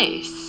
place.